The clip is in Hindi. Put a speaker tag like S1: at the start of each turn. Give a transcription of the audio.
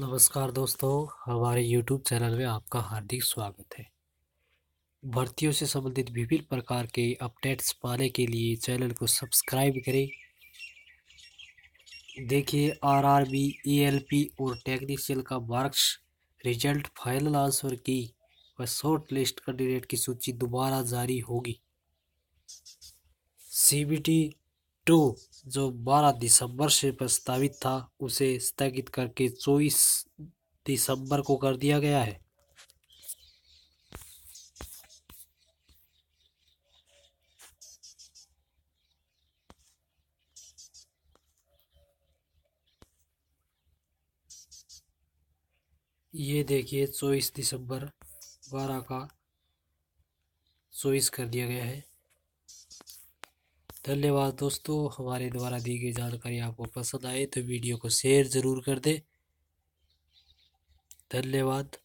S1: नमस्कार दोस्तों हमारे YouTube चैनल में आपका हार्दिक स्वागत है। भर्तियों से संबंधित विभिन्न प्रकार के अपडेट्स पाने के लिए चैनल को सब्सक्राइब करें। देखिए आरआरबी, ईएलपी और टेक्निशियल का marks result final answer key व शॉर्ट लिस्ट कैंडिडेट की सूची दोबारा जारी होगी। सी सीबीटी टू जो 12 दिसंबर से प्रस्तावित था, उसे स्थगित करके 24 दिसंबर को कर दिया गया है। ये देखिए, चौबीस दिसंबर बारह का चौबीस कर दिया गया है। धन्यवाद दोस्तों, हमारे द्वारा दी गई जानकारी आपको पसंद आए तो वीडियो को शेयर ज़रूर कर दें। धन्यवाद।